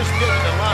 just did it